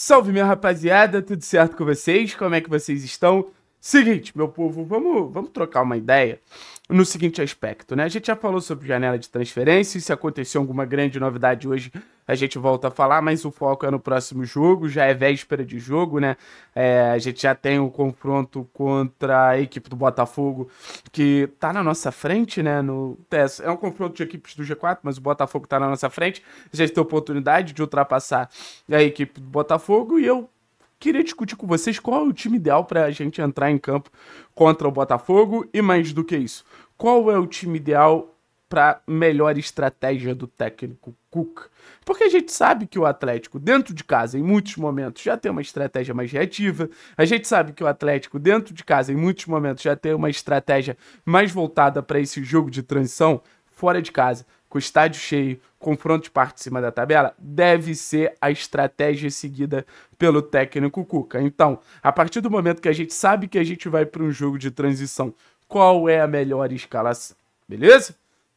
Salve minha rapaziada, tudo certo com vocês? Como é que vocês estão? Seguinte, meu povo, vamos, vamos trocar uma ideia no seguinte aspecto, né? A gente já falou sobre janela de transferência, se aconteceu alguma grande novidade hoje, a gente volta a falar, mas o foco é no próximo jogo, já é véspera de jogo, né? É, a gente já tem o um confronto contra a equipe do Botafogo, que tá na nossa frente, né? No, é, é um confronto de equipes do G4, mas o Botafogo tá na nossa frente, a gente tem a oportunidade de ultrapassar a equipe do Botafogo, e eu queria discutir com vocês qual é o time ideal para a gente entrar em campo contra o Botafogo e mais do que isso, qual é o time ideal para melhor estratégia do técnico Cook. Porque a gente sabe que o Atlético, dentro de casa, em muitos momentos, já tem uma estratégia mais reativa. A gente sabe que o Atlético, dentro de casa, em muitos momentos, já tem uma estratégia mais voltada para esse jogo de transição fora de casa com o estádio cheio, confronto de parte de cima da tabela, deve ser a estratégia seguida pelo técnico Cuca. Então, a partir do momento que a gente sabe que a gente vai para um jogo de transição, qual é a melhor escalação? Beleza?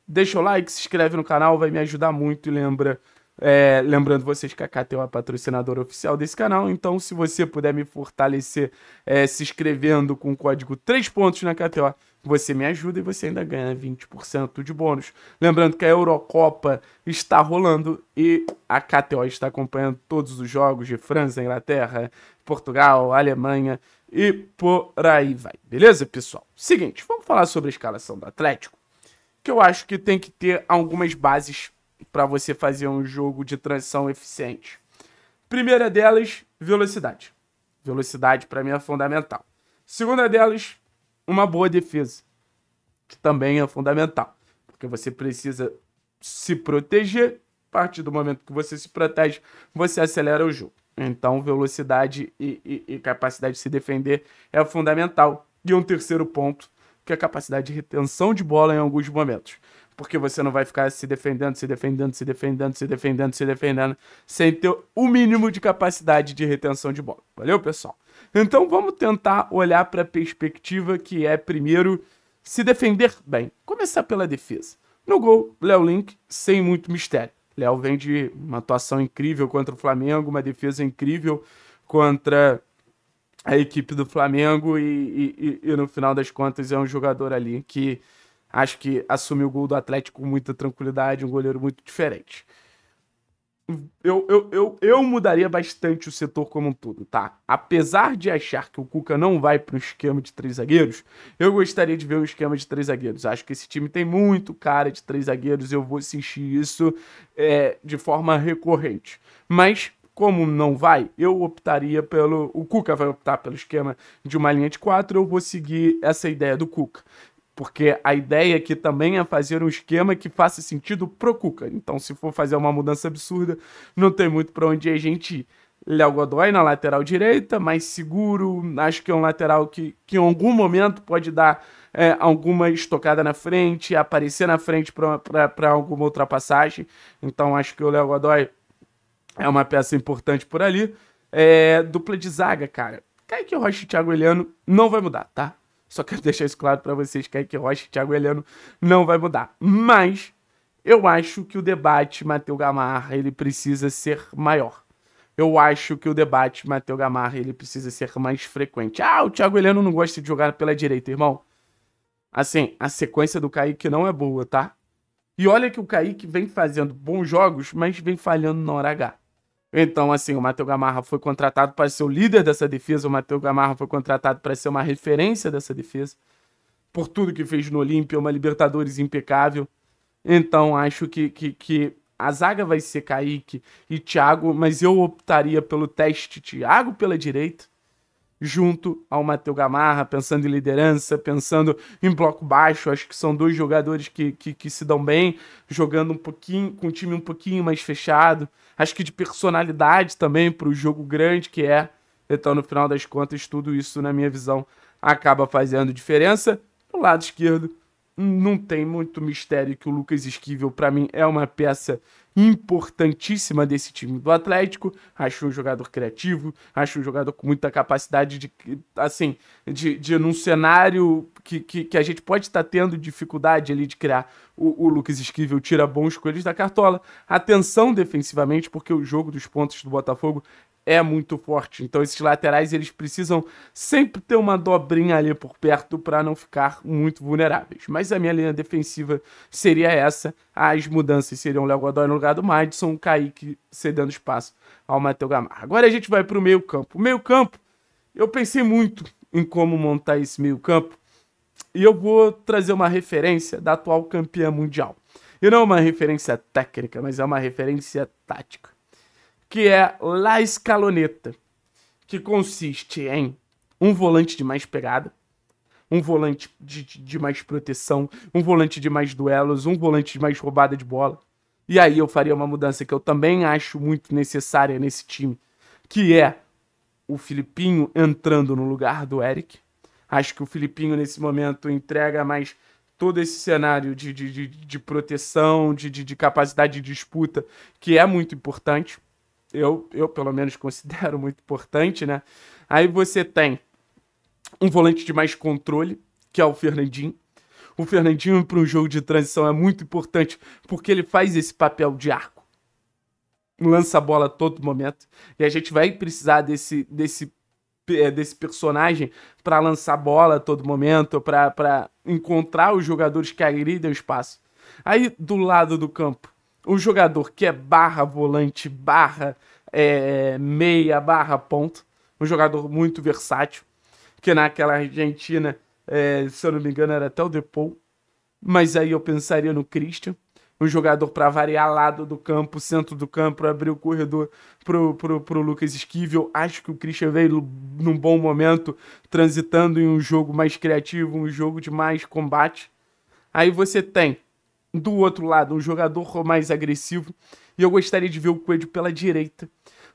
Deixa o like, se inscreve no canal, vai me ajudar muito e lembra é, lembrando vocês que a KTO é a patrocinadora oficial desse canal, então se você puder me fortalecer é, se inscrevendo com o código 3 pontos na KTO, você me ajuda e você ainda ganha 20% de bônus. Lembrando que a Eurocopa está rolando e a KTO está acompanhando todos os jogos de França, Inglaterra, Portugal, Alemanha e por aí vai. Beleza, pessoal? Seguinte, vamos falar sobre a escalação do Atlético, que eu acho que tem que ter algumas bases para você fazer um jogo de transição eficiente. Primeira delas, velocidade. Velocidade para mim é fundamental. Segunda delas, uma boa defesa, que também é fundamental, porque você precisa se proteger. A partir do momento que você se protege, você acelera o jogo. Então, velocidade e, e, e capacidade de se defender é fundamental. E um terceiro ponto, que é a capacidade de retenção de bola em alguns momentos porque você não vai ficar se defendendo, se defendendo, se defendendo, se defendendo, se defendendo, sem ter o mínimo de capacidade de retenção de bola. Valeu, pessoal? Então vamos tentar olhar para a perspectiva que é, primeiro, se defender bem. Começar pela defesa. No gol, Léo Link, sem muito mistério. Léo vem de uma atuação incrível contra o Flamengo, uma defesa incrível contra a equipe do Flamengo e, e, e, e no final das contas é um jogador ali que Acho que assumiu o gol do Atlético com muita tranquilidade, um goleiro muito diferente. Eu, eu, eu, eu mudaria bastante o setor como um todo, tá? Apesar de achar que o Cuca não vai para um esquema de três zagueiros, eu gostaria de ver um esquema de três zagueiros. Acho que esse time tem muito cara de três zagueiros, eu vou assistir isso é, de forma recorrente. Mas como não vai, eu optaria pelo. O Cuca vai optar pelo esquema de uma linha de quatro, eu vou seguir essa ideia do Cuca porque a ideia aqui também é fazer um esquema que faça sentido pro Cuca. Então, se for fazer uma mudança absurda, não tem muito para onde a gente ir. Léo Godoy na lateral direita, mais seguro. Acho que é um lateral que, que em algum momento pode dar é, alguma estocada na frente, aparecer na frente para alguma ultrapassagem. Então, acho que o Léo Godoy é uma peça importante por ali. É, dupla de zaga, cara. Kaique Rocha e Thiago Eliano não vai mudar, tá? Só quero deixar isso claro para vocês, que Kaique Rocha e Thiago Heleno não vai mudar. Mas eu acho que o debate Matheus Gamarra ele precisa ser maior. Eu acho que o debate Matheus Gamarra ele precisa ser mais frequente. Ah, o Thiago Heleno não gosta de jogar pela direita, irmão. Assim, a sequência do Kaique não é boa, tá? E olha que o Kaique vem fazendo bons jogos, mas vem falhando na hora H. Então, assim, o Matheus Gamarra foi contratado para ser o líder dessa defesa, o Matheus Gamarra foi contratado para ser uma referência dessa defesa, por tudo que fez no Olímpia, uma Libertadores impecável. Então, acho que, que, que a zaga vai ser Kaique e Thiago, mas eu optaria pelo teste Thiago pela direita, junto ao Matheus Gamarra, pensando em liderança, pensando em bloco baixo. Acho que são dois jogadores que, que, que se dão bem, jogando um pouquinho, com um time um pouquinho mais fechado. Acho que de personalidade também para o jogo grande que é. Então, no final das contas, tudo isso, na minha visão, acaba fazendo diferença. Do lado esquerdo, não tem muito mistério que o Lucas Esquivel, para mim, é uma peça importantíssima desse time do Atlético. Acho um jogador criativo, acho um jogador com muita capacidade de, assim, de, de num cenário que, que, que a gente pode estar tendo dificuldade ali de criar. O, o Lucas Esquivel tira bons coelhos da cartola. Atenção defensivamente, porque o jogo dos pontos do Botafogo é muito forte. Então esses laterais eles precisam sempre ter uma dobrinha ali por perto para não ficar muito vulneráveis. Mas a minha linha defensiva seria essa. As mudanças seriam o Léo Godoy no lugar do Madison, o Kaique cedendo espaço ao Matheus Gamarra. Agora a gente vai para o meio campo. O meio campo, eu pensei muito em como montar esse meio campo e eu vou trazer uma referência da atual campeã mundial. E não é uma referência técnica, mas é uma referência tática que é La Escaloneta, que consiste em um volante de mais pegada, um volante de, de, mais proteção, um volante de mais duelos, um volante de mais roubada de bola. E aí eu faria uma mudança que eu também acho muito necessária nesse time, que é o Filipinho entrando no lugar do Eric. Acho que o Filipinho nesse momento entrega mais todo esse cenário de, de, de, de proteção, de, de, de capacidade de disputa, que é muito importante eu, eu pelo menos considero muito importante, né? Aí você tem um volante de mais controle, que é o Fernandinho. O Fernandinho para um jogo de transição é muito importante porque ele faz esse papel de arco. Lança a bola a todo momento. E a gente vai precisar desse, desse, é, desse personagem para lançar bola a todo momento, para encontrar os jogadores que agridem o espaço. Aí do lado do campo, o jogador que é barra volante, barra é, meia, barra ponto. Um jogador muito versátil. Que naquela Argentina, é, se eu não me engano, era até o Depou. Mas aí eu pensaria no Christian. Um jogador para variar lado do campo, centro do campo, abrir o corredor pro, pro, pro Lucas Esquivel. Acho que o Christian veio num bom momento, transitando em um jogo mais criativo, um jogo de mais combate. Aí você tem do outro lado, um jogador mais agressivo. E eu gostaria de ver o Coelho pela direita.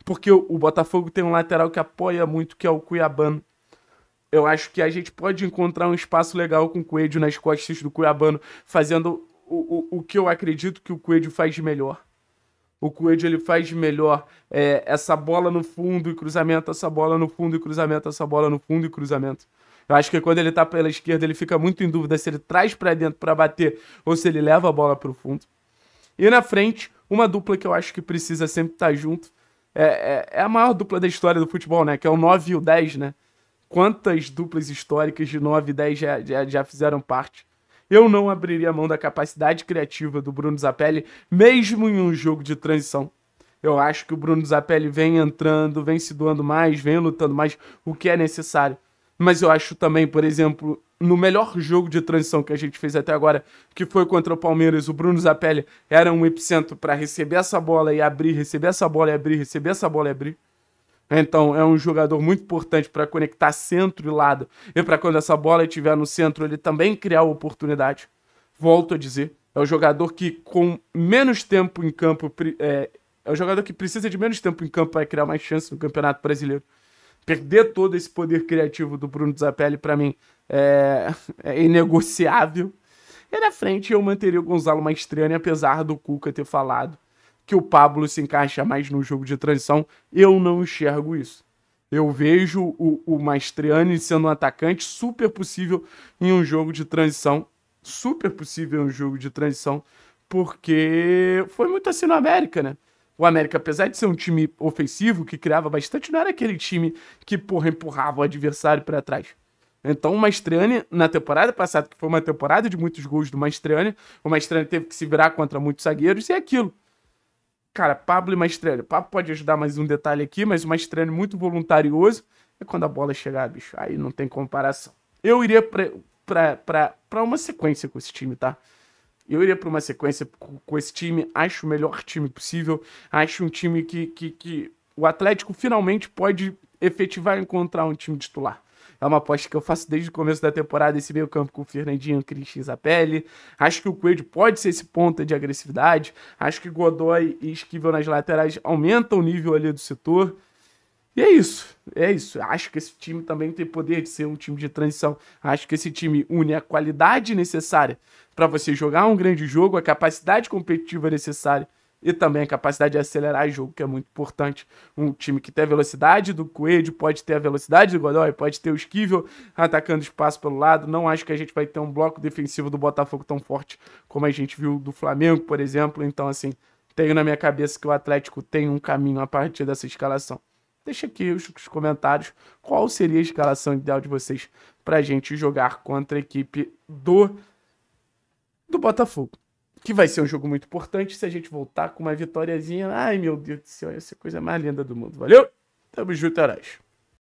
Porque o, Botafogo tem um lateral que apoia muito, que é o Cuiabano. Eu acho que a gente pode encontrar um espaço legal com o Coelho nas costas do Cuiabano, fazendo o, o, o que eu acredito que o Coelho faz de melhor. O Coelho ele faz de melhor é, essa bola no fundo e cruzamento, essa bola no fundo e cruzamento, essa bola no fundo e cruzamento. Eu acho que quando ele tá pela esquerda, ele fica muito em dúvida se ele traz para dentro para bater ou se ele leva a bola para o fundo. E na frente, uma dupla que eu acho que precisa sempre estar tá junto. É, é, é, a maior dupla da história do futebol, né? Que é o 9 e o 10, né? Quantas duplas históricas de 9 e 10 já, já, já fizeram parte? Eu não abriria mão da capacidade criativa do Bruno Zapelli, mesmo em um jogo de transição. Eu acho que o Bruno Zapelli vem entrando, vem se doando mais, vem lutando mais, o que é necessário. Mas eu acho também, por exemplo, no melhor jogo de transição que a gente fez até agora, que foi contra o Palmeiras, o Bruno Zapelli era um epicentro para receber essa bola e abrir, receber essa bola e abrir, receber essa bola e abrir. Então é um jogador muito importante para conectar centro e lado. E para quando essa bola estiver no centro, ele também criar oportunidade. Volto a dizer, é o jogador que com menos tempo em campo é, é o jogador que precisa de menos tempo em campo para criar mais chances no Campeonato Brasileiro perder todo esse poder criativo do Bruno Zapelli, para mim, é, é inegociável. E na frente eu manteria o Gonzalo Maestriani, apesar do Cuca ter falado que o Pablo se encaixa mais no jogo de transição. Eu não enxergo isso. Eu vejo o, o Maestriani sendo um atacante super possível em um jogo de transição. Super possível em um jogo de transição, porque foi muito assim no América, né? O América, apesar de ser um time ofensivo, que criava bastante, não era aquele time que, porra, empurrava o adversário para trás. Então, o Maestrani, na temporada passada, que foi uma temporada de muitos gols do Maestrani, o Maestrani teve que se virar contra muitos zagueiros, e é aquilo. Cara, Pablo e Maestrani. Pablo pode ajudar mais um detalhe aqui, mas o Maestrani muito voluntarioso. É quando a bola chegar, bicho, aí não tem comparação. Eu iria pra, pra uma sequência com esse time, tá? Eu iria para uma sequência com esse time, acho o melhor time possível, acho um time que, que, que o Atlético finalmente pode efetivar encontrar um time titular. É uma aposta que eu faço desde o começo da temporada, esse meio campo com o Fernandinho, Cristian Zapelli. Acho que o Coelho pode ser esse ponta de agressividade. Acho que Godoy e Esquivel nas laterais aumentam o nível ali do setor. E é isso, é isso. Acho que esse time também tem poder de ser um time de transição. Acho que esse time une a qualidade necessária para você jogar um grande jogo, a capacidade competitiva necessária e também a capacidade de acelerar o jogo, que é muito importante. Um time que tem a velocidade do Coelho, pode ter a velocidade do Godoy, pode ter o Esquivel atacando espaço pelo lado. Não acho que a gente vai ter um bloco defensivo do Botafogo tão forte como a gente viu do Flamengo, por exemplo. Então, assim, tenho na minha cabeça que o Atlético tem um caminho a partir dessa escalação. deixa aqui os, os comentários qual seria a escalação ideal de vocês pra gente jogar contra a equipe do, do Botafogo. Que vai ser um jogo muito importante se a gente voltar com uma vitóriazinha. Ai, meu Deus do céu, essa é coisa mais linda do mundo. Valeu? Tamo junto, Heróis.